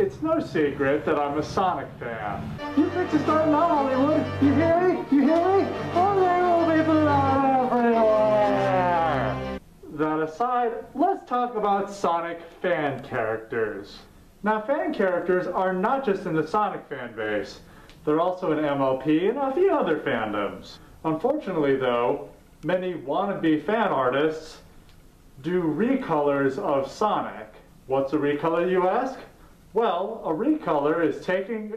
it's no secret that I'm a Sonic fan. You to start in Hollywood. You hear me? You hear me? Oh, there will be blood everywhere. That aside, let's talk about Sonic fan characters. Now, fan characters are not just in the Sonic fan base. They're also in MLP and a few other fandoms. Unfortunately, though, many wannabe fan artists do recolors of Sonic. What's a recolor, you ask? Well, a recolor is taking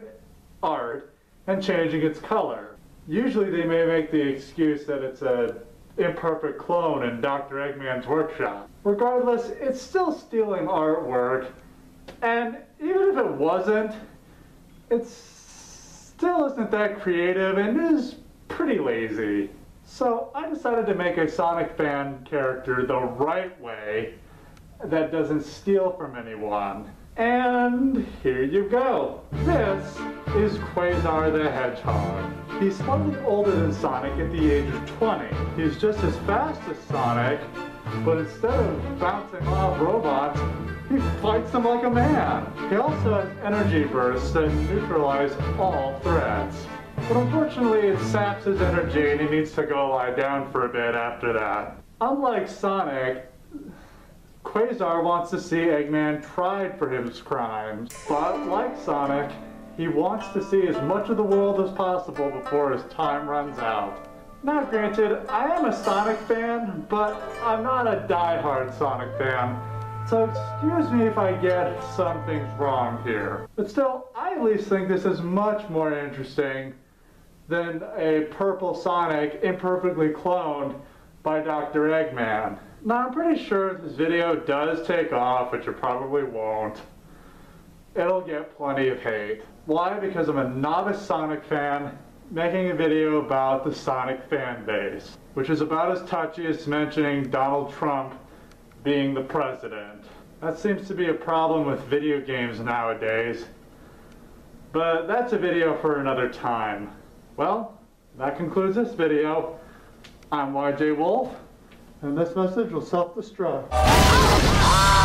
art and changing its color. Usually they may make the excuse that it's a imperfect clone in Dr. Eggman's workshop. Regardless, it's still stealing artwork, and even if it wasn't, it still isn't that creative and is pretty lazy. So I decided to make a Sonic fan character the right way that doesn't steal from anyone. And here you go. This is Quasar the Hedgehog. He's slightly older than Sonic at the age of 20. He's just as fast as Sonic, but instead of bouncing off robots, he fights them like a man. He also has energy bursts that neutralize all threats. But unfortunately, it saps his energy and he needs to go lie down for a bit after that. Unlike Sonic, Quasar wants to see Eggman tried for his crimes, but like Sonic, he wants to see as much of the world as possible before his time runs out. Now granted, I am a Sonic fan, but I'm not a die-hard Sonic fan, so excuse me if I get some things wrong here. But still, I at least think this is much more interesting than a purple Sonic imperfectly cloned by Dr. Eggman. Now, I'm pretty sure if this video does take off, which it probably won't, it'll get plenty of hate. Why? Because I'm a novice Sonic fan making a video about the Sonic fan base, which is about as touchy as mentioning Donald Trump being the president. That seems to be a problem with video games nowadays. But that's a video for another time. Well, that concludes this video. I'm YJ Wolf. And this message will self-destruct.